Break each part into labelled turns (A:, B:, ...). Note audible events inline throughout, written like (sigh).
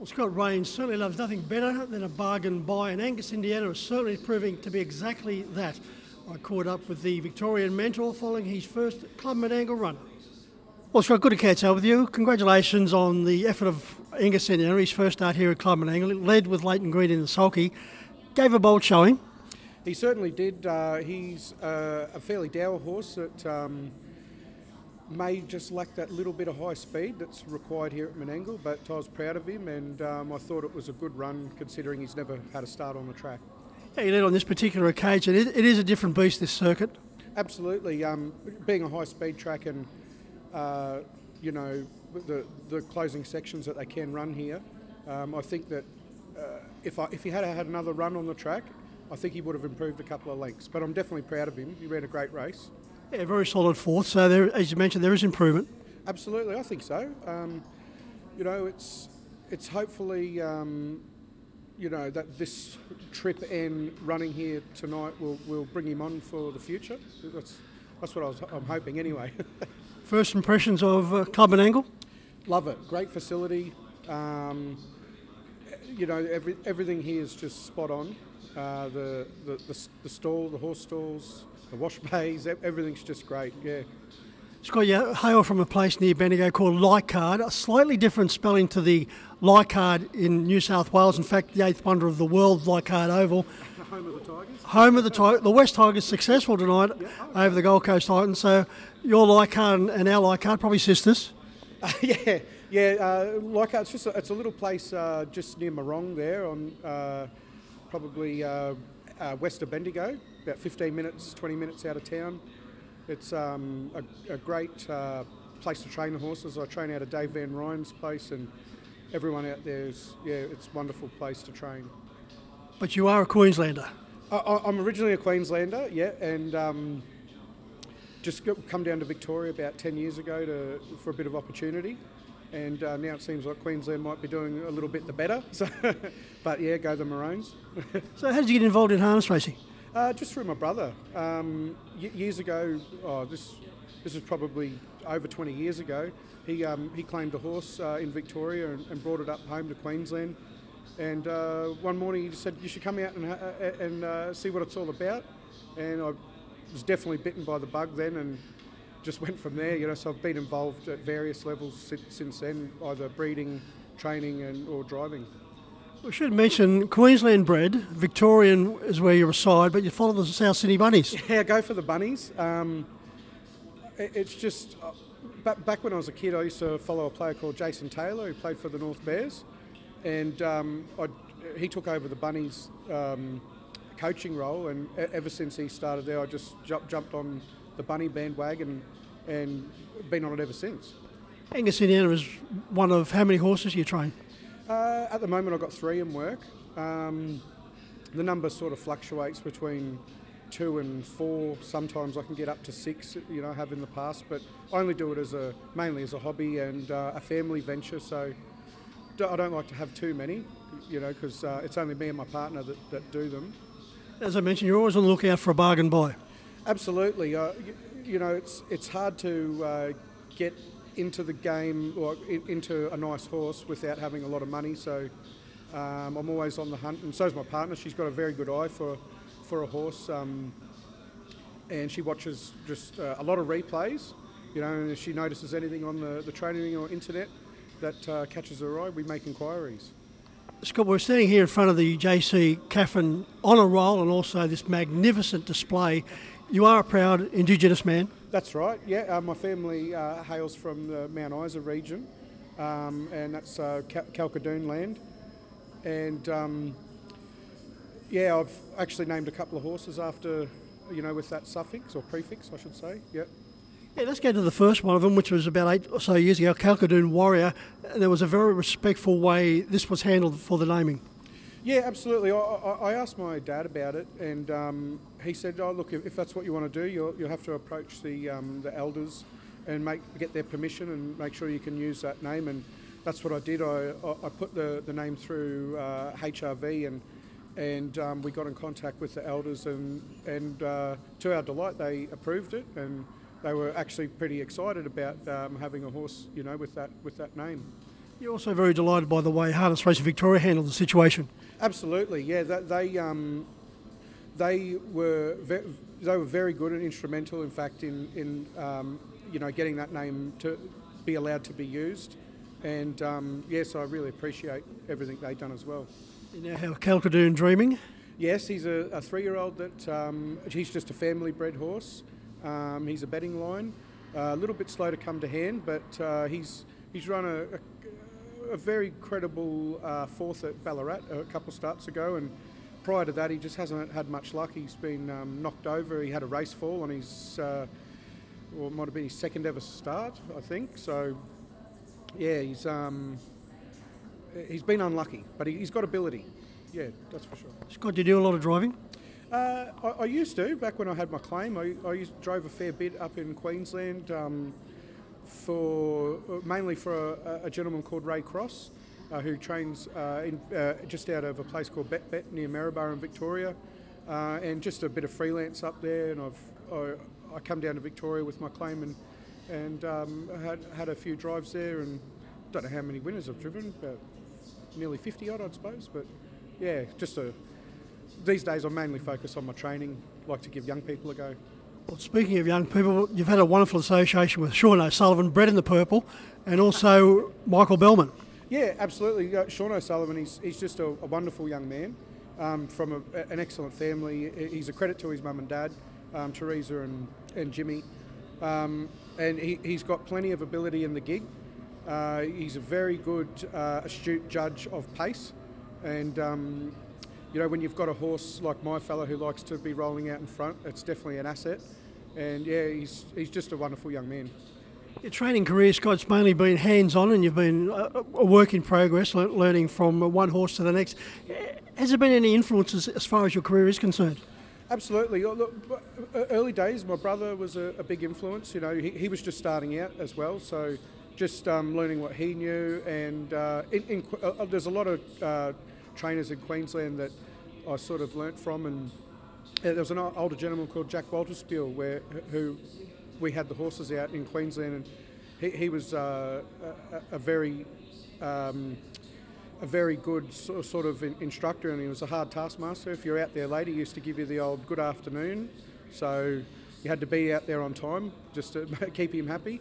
A: Well, Scott Rains certainly loves nothing better than a bargain buy, and Angus, Indiana is certainly proving to be exactly that. I caught up with the Victorian mentor following his first Club Menangle run. Well, Scott, good to catch up with you. Congratulations on the effort of Angus Indiana, his first start here at Club Menangle. led with Leighton Green in the sulky. Gave a bold showing.
B: He certainly did. Uh, he's uh, a fairly dour horse that um, may just lack that little bit of high speed that's required here at Menangle, but I was proud of him and um, I thought it was a good run considering he's never had a start on the track.
A: Yeah, you led on this particular occasion. it, it is a different beast, this circuit.
B: Absolutely. Um, being a high speed track and, uh, you know, the, the closing sections that they can run here, um, I think that uh, if, I, if he had had another run on the track, I think he would have improved a couple of lengths. But I'm definitely proud of him. He ran a great race.
A: Yeah, very solid fourth. So there, as you mentioned, there is improvement.
B: Absolutely, I think so. Um, you know, it's it's hopefully um, you know that this trip and running here tonight will, will bring him on for the future. That's that's what I was I'm hoping anyway. (laughs)
A: First impressions of uh, Club Menangle.
B: Love it. Great facility. Um, you know, every, everything here is just spot on. Uh, the, the, the, the stall, the horse stalls, the wash bays, everything's just great, yeah.
A: Scott, you hail from a place near Bendigo called Leichardt, a slightly different spelling to the Leichhardt in New South Wales. In fact, the eighth wonder of the world, Leichhardt Oval.
B: Home of the Tigers.
A: Home of the Tigers. The West Tigers successful tonight yeah. over the Gold Coast Titans. So your Leichardt and our Leichhardt, probably sisters.
B: Uh, (laughs) yeah, yeah. Uh, Leichardt, it's just a, it's a little place uh, just near Marong there on uh, probably uh, west of Bendigo about 15 minutes, 20 minutes out of town. It's um, a, a, great uh, place to train the horses. I train out of Dave Van Ryn's place, and everyone out there is, yeah, it's a wonderful place to train.
A: But you are a Queenslander.
B: I, am originally a Queenslander, yeah, and um, just come down to Victoria about 10 years ago to, for a bit of opportunity. And uh, now it seems like Queensland might be doing a little bit the better. (laughs) So, but yeah, go the Maroons. (laughs)
A: so, how did you get involved in harness racing?
B: Uh, just through my brother. Um, years ago, oh, this this is probably over 20 years ago. He um, he claimed a horse uh, in Victoria and, and, brought it up home to Queensland. And uh, one morning he just said, "You should come out and and uh, see what it's all about." And I was definitely bitten by the bug then, and just went from there. You know, so I've been involved at various levels since, since then, either breeding, training, and or driving.
A: We should mention Queensland bred. Victorian is where you reside, but you follow the South Sydney Bunnies. (laughs)
B: Yeah, I go for the Bunnies. Um, it, it's just uh, back, back when I was a kid, I used to follow a player called Jason Taylor who played for the North Bears, and um, he took over the Bunnies um, coaching role. And ever since he started there, I just jumped on the Bunny bandwagon and been on it ever since.
A: Angus Indiana is one of how many horses you train?
B: Uh, at the moment, I've got three in work. Um, the number sort of fluctuates between two and four. Sometimes I can get up to six. You know, I have in the past, but I only do it as a mainly as a hobby and uh, a family venture. So I don't like to have too many. You know, because uh, it's only me and my partner that, that do them.
A: As I mentioned, you're always on the lookout for a bargain buy.
B: Absolutely. Uh, you, you, know, it's it's hard to uh, get into the game or into a nice horse without having a lot of money. So um, I'm always on the hunt, and so is my partner. She's got a very good eye for for a horse, um, and she watches just uh, a lot of replays. You know, and if she notices anything on the, the training or internet that uh, catches her eye, we make inquiries.
A: Scott, we're standing here in front of the JC Caffyn honour roll and also this magnificent display. You are a proud Indigenous man.
B: That's right, yeah. Uh, my family uh, hails from the Mount Isa region, um, and that's uh, Kalkadoon land. And um, yeah, I've actually named a couple of horses after, you know, with that suffix or prefix, I should say. Yeah.
A: Yeah, let's go to the first one of them, which was about eight or so years ago, Kalkadoon Warrior. There was a very respectful way this was handled for the naming.
B: Yeah, absolutely. I, I, I asked my dad about it, and um, he said, "Oh, look, if, if, that's what you want to do, you'll, you'll have to approach the um, the elders and make get their permission and make sure you can use that name." And that's what I did. I, I put the, the name through uh, HRV, and and um, we got in contact with the elders, and and uh, to our delight, they approved it, and they were actually pretty excited about um, having a horse, you know, with that with that name.
A: You're also very delighted by the way Harness Racing Victoria handled the situation.
B: Absolutely, yeah. They they, um, they were ve- they were very good and instrumental, in fact, in in um, you know getting that name to be allowed to be used. And um, yes, I really appreciate everything they've done as well.
A: You now have Kalkadoon Dreaming.
B: Yes, he's a, a three-year-old that um, he's just a family-bred horse. Um, he's a betting line, uh, a little bit slow to come to hand, but uh, he's he's run a, a, a very credible uh, fourth at Ballarat a couple starts ago, and prior to that, he just hasn't had much luck. He's been um, knocked over. He had a race fall on his, uh, or it might have been his second ever start, I think. So, yeah, he's um, he's been unlucky, but he, he's got ability. Yeah, that's for sure.
A: Scott, do you do a lot of driving?
B: Uh, I, I used to back when I had my claim. I, I used, drove a fair bit up in Queensland um, for mainly for a, a gentleman called Ray Cross, uh, who trains uh, in, uh, just out of a place called Bet Bet near Maryborough in Victoria, uh, and just a bit of freelance up there. And I've I, I come down to Victoria with my claim and and um, had had a few drives there, and don't know how many winners I've driven, but nearly 50 odd, I suppose, but yeah, just a. These days, I mainly focus on my training. Like to give young people a go.
A: Well, speaking of young people, you've had a wonderful association with Sean O'Sullivan, bred in the purple, and also Michael Bellman.
B: Yeah, absolutely. Uh, Sean O'Sullivan, he's, he's just a, a wonderful young man um, from a, an excellent family. He's a credit to his mum and dad, um, Teresa and, and Jimmy. Um, and he, he's got plenty of ability in the gig. Uh, he's a very good, uh, astute judge of pace. And, um, you know, when you've got a horse like my fella who likes to be rolling out in front, it's definitely an asset. And yeah, he's, he's just a wonderful young man.
A: Your training career, Scott's mainly been hands-on, and you've been a, a work in progress, le- learning from one horse to the next. Has there been any influences as far as your career is concerned?
B: Absolutely. Oh, Look, early days, my brother was a, a big influence. You know, he, he, was just starting out as well, so just um, learning what he knew. And uh, in, in, uh, there's a lot of uh, trainers in Queensland that I sort of learnt from, and there was an older gentleman called Jack Walterspiel, where who we had the horses out in Queensland, and he, he was uh, a, a, very um, a very good sort of instructor, and he was a hard taskmaster. If you're out there late, he used to give you the old good afternoon, so you had to be out there on time just to (laughs) keep him happy.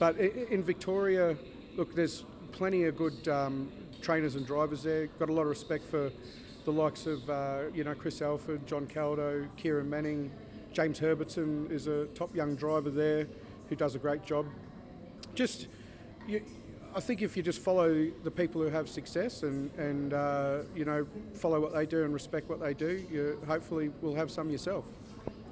B: But in Victoria, look, there's plenty of good um, trainers and drivers there. Got a lot of respect for the likes of uh, you know Chris Alford, John Caldow, Kerryn Manning, James Herbertson is a top young driver there who does a great job. Just, you, I think if you just follow the people who have success and and uh, you know follow what they do and respect what they do, you hopefully will have some yourself.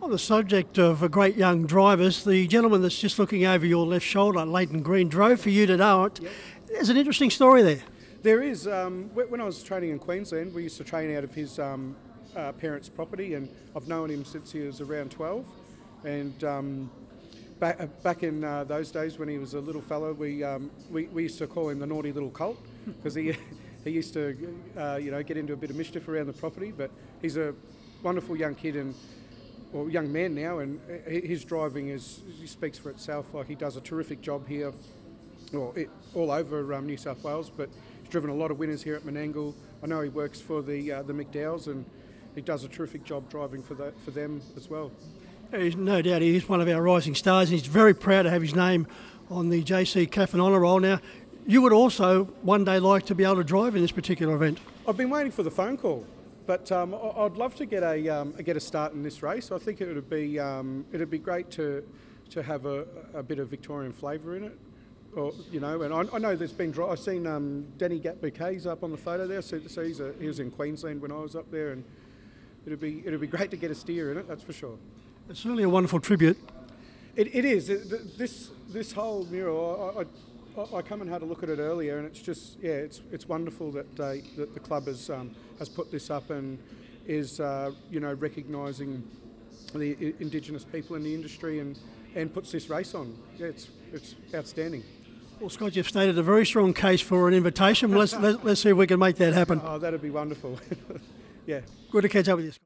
A: On the subject of great young drivers, the gentleman that's just looking over your left shoulder, Leighton Green, drove for you today. Yep. There's an interesting story there.
B: There is. Um, when I was training in Queensland, we used to train out of his um, uh, parents' property, and I've known him since he was around 12. And um, back, uh, back in uh, those days when he was a little fellow, we, um, we, we used to call him the naughty little colt because he, (laughs) he used to uh, you know, get into a bit of mischief around the property. But he's a wonderful young kid and or young man now, and his driving is he speaks for itself. Like he does a terrific job here, or all over um, New South Wales, but driven a lot of winners here at Menangle. I know he works for the uh, the McDowells and he does a terrific job driving for the, for them as well.
A: He's no doubt he is one of our rising stars, and he's very proud to have his name on the JC Caffyn Honour Roll. Now, you would also one day like to be able to drive in this particular event.
B: I've been waiting for the phone call, but um, I'd love to get a um, get a start in this race. I think it would be um, it'd be great to to have a, a bit of Victorian flavour in it or, you know, and I, I, know there's been. I've seen um, Danny Gap Bouquets up on the photo there. So, so he's a, he was in Queensland when I was up there, and it'd be it'd be great to get a steer in it. That's for sure.
A: It's certainly a wonderful tribute.
B: It, it is. It, this this whole mural, I, I, I, come and had a look at it earlier, and it's just yeah, it's it's wonderful that uh, that the club has um, has put this up and is uh, you know recognising the Indigenous people in the industry and, and puts this race on. Yeah, it's it's outstanding.
A: Well, Scott, you've stated a very strong case for an invitation. let's, let, us see if we can make that happen.
B: Oh, that'd be wonderful. (laughs) yeah.
A: Good to catch up with you, Scott.